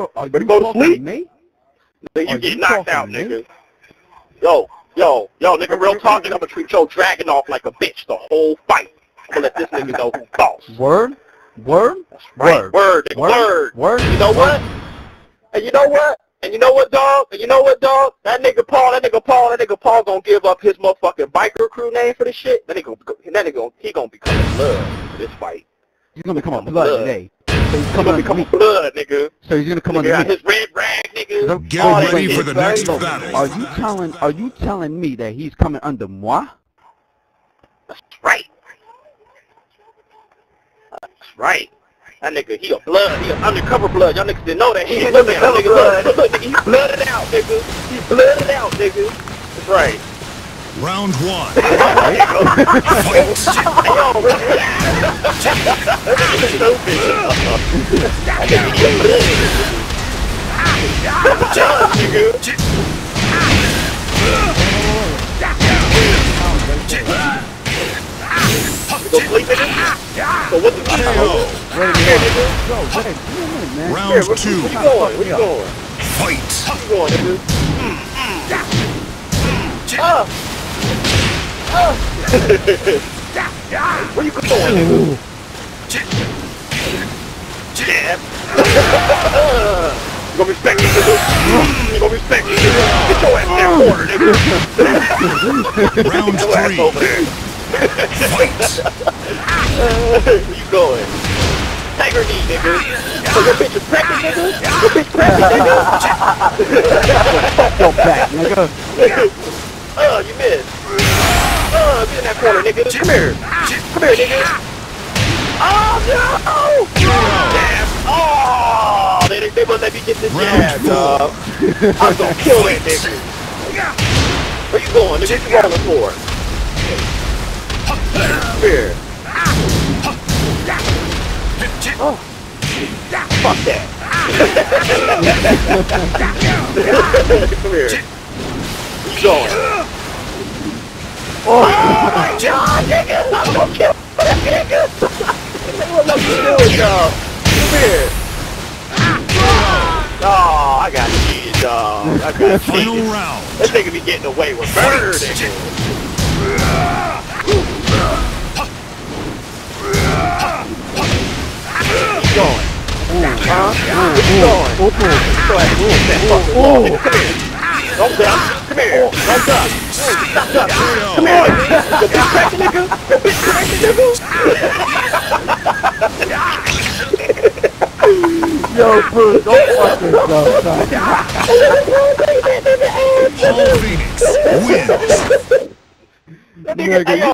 So, are Better you go to talking sleep. me? Nigga, you Are get you knocked out, nigga. Yo, yo, yo, nigga, real talk, nigga, I'm gonna treat your Dragunov like a bitch the whole fight. I'm gonna let this nigga know who's boss. Word? Word? Right, Word. word, nigga, word. Word? You know what? And you know what? And you know what, dog? And you know what, dog? That nigga Paul, that nigga Paul, that nigga Paul gonna give up his motherfucking biker crew name for this shit. That nigga, that nigga, he gonna become a blood for this fight. He's gonna become a blood today. So he's coming gonna under me. blood, nigga. So he's gonna come Nigga under me. his red rag, nigga. So Get all that ready shit. for the next So, battle. Are you telling are you telling me that he's coming under moi? That's right. That's right. That nigga, he a blood. He a undercover blood. Y'all niggas didn't know that. He undercover blood. Look, look, nigga, he blooded out, nigga. He blooded out, nigga. That's right. Round one. Go sleep, nigga. So what the fuck? Ready to go. Yo, Red, come on in, man. Round two. you going? Where you going? Fight. Where you going, nigga? Where you going, nigga? Jab. you gonna respect me, nigga? You gonna respect me, nigga? Get your ass in that corner, nigga. Round Get your ass three. Fight. Where you going? Tiger knee, nigga. So your bitch is pregnant, nigga? Your bitch pregnant, nigga? Fuck your back, nigga. Uh, you missed. Get in that corner, nigga. Come here. Come here, nigga. Oh, no! Damn. Oh, they, they wouldn't let me get this jab, dog. I'm gonna kill that nigga. Where you going, nigga? What you rolling for? Come here. Oh. Fuck that. Come here. You going? Oh my god, nigga! I'm gonna kill that nigga! They won't let me dog. Come here. Oh, I got cheated, dog. I got Final cheated. round. This nigga be getting away with murder, nigga. Keep going. Huh? Keep going. Oh, oh. Go ahead. Get that fucking wall, nigga. Come here. Don't. Come here. Don't duck. Stop ducking. Come here. Your bitch cracking, nigga. Your bitch cracking, nigga. Yo, Bruce, don't fuck yourself, son. Paul Phoenix wins. That nigga, Nigga, hey, yo,